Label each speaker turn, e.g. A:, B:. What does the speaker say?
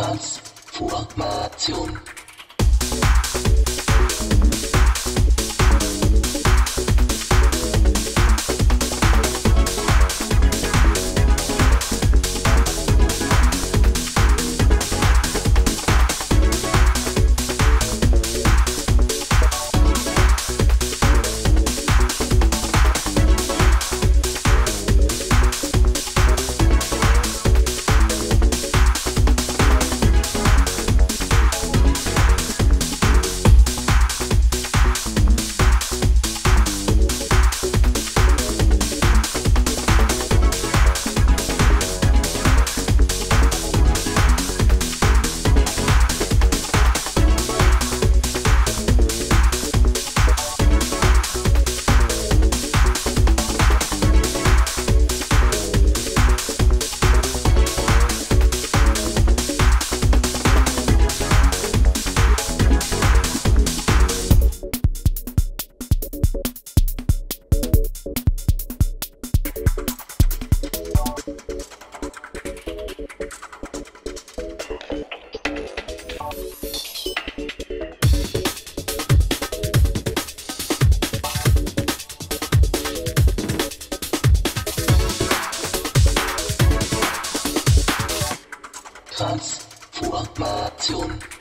A: Transformation. Transformation.